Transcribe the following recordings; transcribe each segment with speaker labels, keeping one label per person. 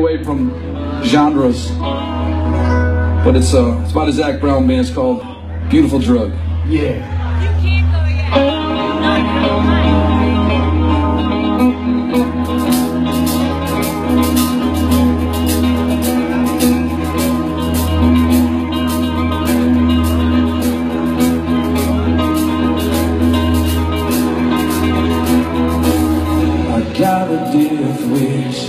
Speaker 1: away from genres, but it's uh, it's by the Zac Brown band. It's called Beautiful Drug.
Speaker 2: Yeah.
Speaker 1: With which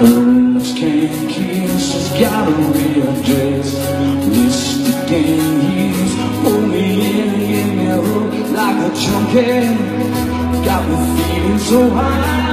Speaker 1: Her can't kiss. She's gotta readjust This the game years Only in the mirror Like a junkie Got me feeling so high.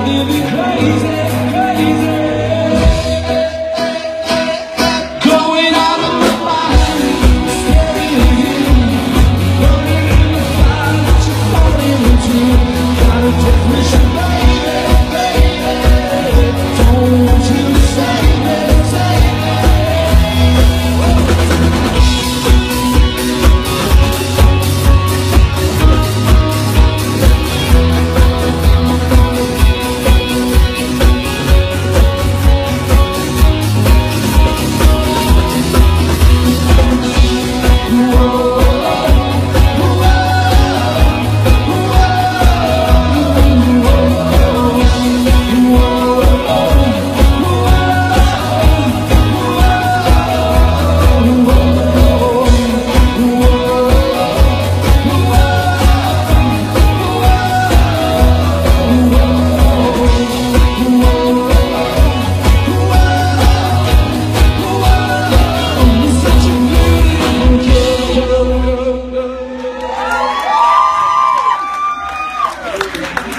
Speaker 1: I'll be crazy